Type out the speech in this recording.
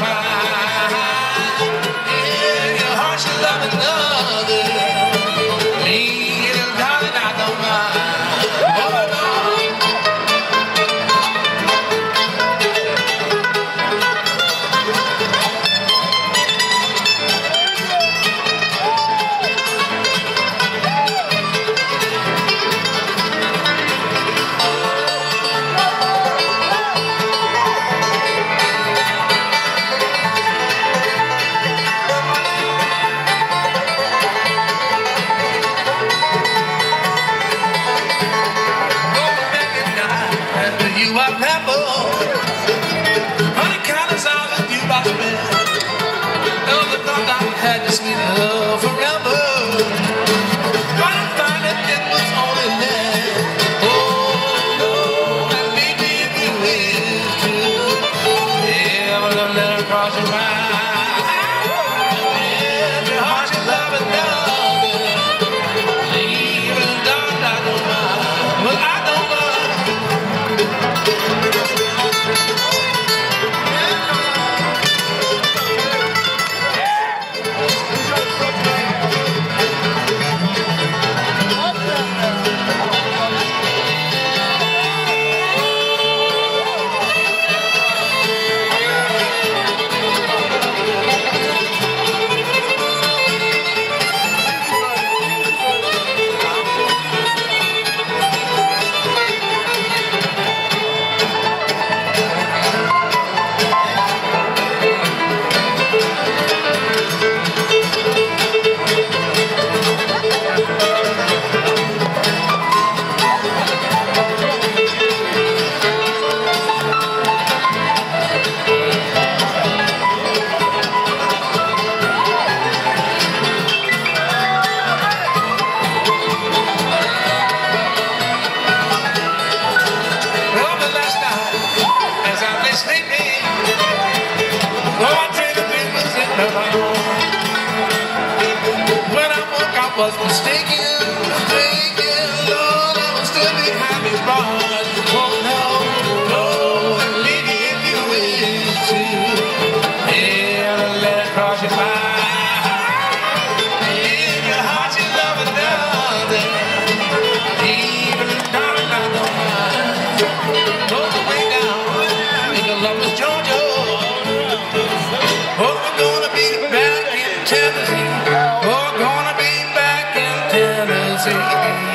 your. thought I had to sweet love forever. I. When I woke up, was mistaken, I was still behind oh, bars. If you wish to, let it cross your mind. In your heart, you love another, even I don't mind. The love Georgia. Back in